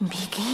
Begin.